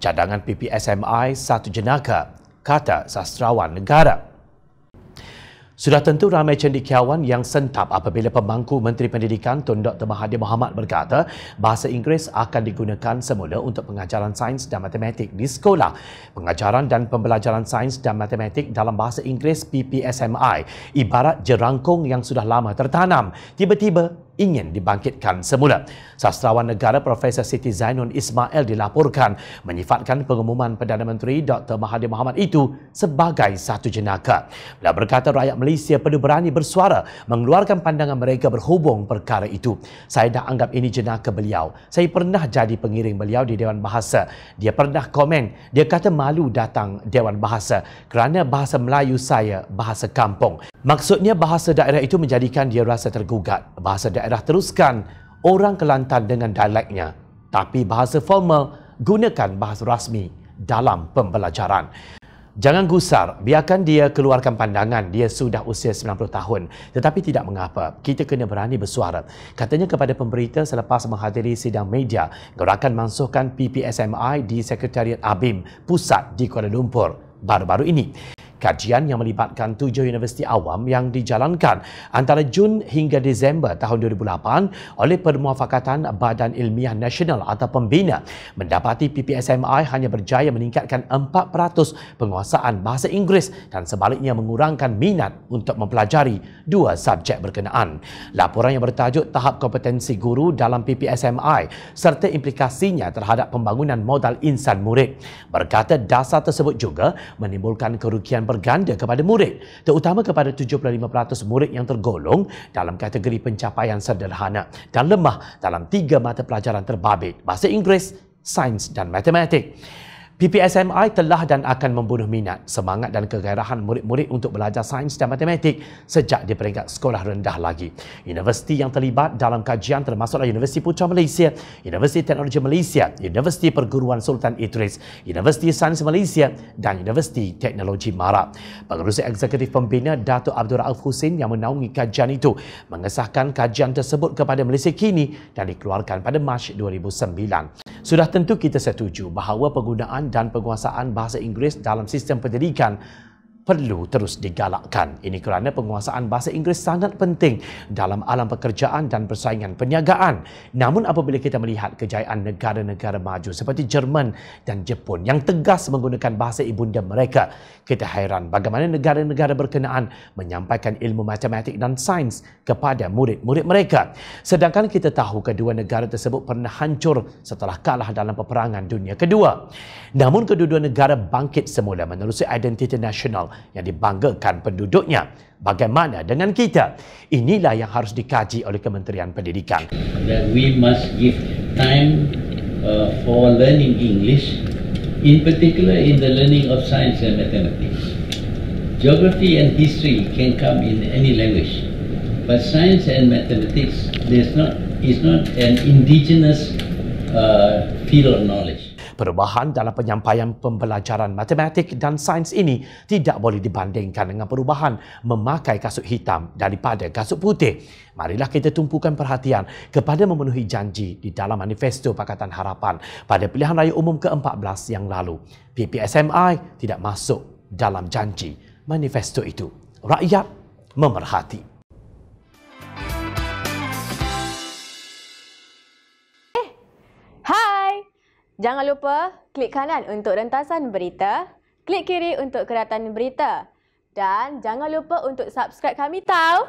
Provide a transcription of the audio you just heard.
cadangan PPSMI satu jenaka, kata sastrawan negara. Sudah tentu ramai cendekiawan yang sentap apabila pemangku Menteri Pendidikan Tun Dr. Mahathir Mohamad berkata bahasa Inggeris akan digunakan semula untuk pengajaran sains dan matematik di sekolah. Pengajaran dan pembelajaran sains dan matematik dalam bahasa Inggeris PPSMI ibarat jerangkung yang sudah lama tertanam. Tiba-tiba ingin dibangkitkan semula. Sastrawan negara Profesor Siti Zainun Ismail dilaporkan menyifatkan pengumuman Perdana Menteri Dr. Mahathir Mohamad itu sebagai satu jenaka. Beliau berkata rakyat Malaysia perlu berani bersuara mengeluarkan pandangan mereka berhubung perkara itu. Saya dah anggap ini jenaka beliau. Saya pernah jadi pengiring beliau di Dewan Bahasa. Dia pernah komen, dia kata malu datang Dewan Bahasa kerana bahasa Melayu saya bahasa kampung. Maksudnya bahasa daerah itu menjadikan dia rasa tergugat. Bahasa daerah teruskan orang Kelantan dengan dialeknya. Tapi bahasa formal gunakan bahasa rasmi dalam pembelajaran. Jangan gusar, biarkan dia keluarkan pandangan. Dia sudah usia 90 tahun. Tetapi tidak mengapa, kita kena berani bersuara. Katanya kepada pemberita selepas menghadiri sidang media, gerakan mansuhkan PPSMI di Sekretariat ABIM Pusat di Kuala Lumpur baru-baru ini kajian yang melibatkan tujuh universiti awam yang dijalankan antara Jun hingga Disember tahun 2008 oleh Permuafakatan Badan Ilmiah Nasional atau Pembina mendapati PPSMI hanya berjaya meningkatkan 4% penguasaan bahasa Inggeris dan sebaliknya mengurangkan minat untuk mempelajari dua subjek berkenaan. Laporan yang bertajuk Tahap Kompetensi Guru dalam PPSMI serta implikasinya terhadap pembangunan modal insan murid berkata dasar tersebut juga menimbulkan kerugian berganda kepada murid, terutama kepada 75% murid yang tergolong dalam kategori pencapaian sederhana dan lemah dalam tiga mata pelajaran terbabit, bahasa Inggeris, sains dan matematik. PPSMI telah dan akan membunuh minat, semangat dan kegairahan murid-murid untuk belajar sains dan matematik sejak di peringkat sekolah rendah lagi. Universiti yang terlibat dalam kajian termasuklah Universiti Putra Malaysia, Universiti Teknologi Malaysia, Universiti Perguruan Sultan Idris, Universiti Sains Malaysia dan Universiti Teknologi Mara. Pengurusi Eksekutif Pembina Datuk Abdul Rauf Husin yang menaungi kajian itu mengesahkan kajian tersebut kepada Malaysia kini dan dikeluarkan pada Mac 2009. Sudah tentu kita setuju bahawa penggunaan dan penguasaan bahasa Inggeris dalam sistem pendidikan perlu terus digalakkan. Ini kerana penguasaan bahasa Inggeris sangat penting dalam alam pekerjaan dan persaingan perniagaan. Namun apabila kita melihat kejayaan negara-negara maju seperti Jerman dan Jepun yang tegas menggunakan bahasa ibunda mereka, kita hairan bagaimana negara-negara berkenaan menyampaikan ilmu matematik dan sains kepada murid-murid mereka. Sedangkan kita tahu kedua negara tersebut pernah hancur setelah kalah dalam peperangan dunia kedua. Namun kedua-dua negara bangkit semula menerusi identiti nasional yang dibanggakan penduduknya. Bagaimana dengan kita? Inilah yang harus dikaji oleh Kementerian Pendidikan. That we must give time uh, for learning English, in particular in the learning of science and mathematics. Geography and history can come in any language, but science and mathematics there's not is not an indigenous uh, field of knowledge. Perubahan dalam penyampaian pembelajaran matematik dan sains ini tidak boleh dibandingkan dengan perubahan memakai kasut hitam daripada kasut putih. Marilah kita tumpukan perhatian kepada memenuhi janji di dalam manifesto Pakatan Harapan pada pilihan raya umum ke-14 yang lalu. PPSMI tidak masuk dalam janji manifesto itu. Rakyat memerhati. Jangan lupa klik kanan untuk rentasan berita, klik kiri untuk keratan berita dan jangan lupa untuk subscribe kami tahu.